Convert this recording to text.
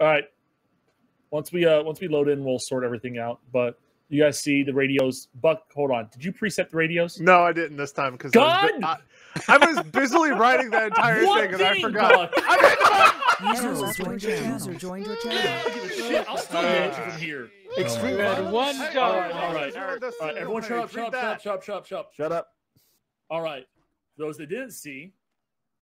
All right. Once we uh once we load in, we'll sort everything out. But you guys see the radios. Buck, hold on. Did you preset the radios? No, I didn't this time because God! I, I, I was busily writing the entire what thing and I forgot. Buck. User joined your channel. User joined your channel. shit. I'll still get you from here. Extreme We had one All job. All right, all right. All right everyone, shut up, shut up, shut up, shut up, shut up, shut up. Shut up. All right. For those that didn't see,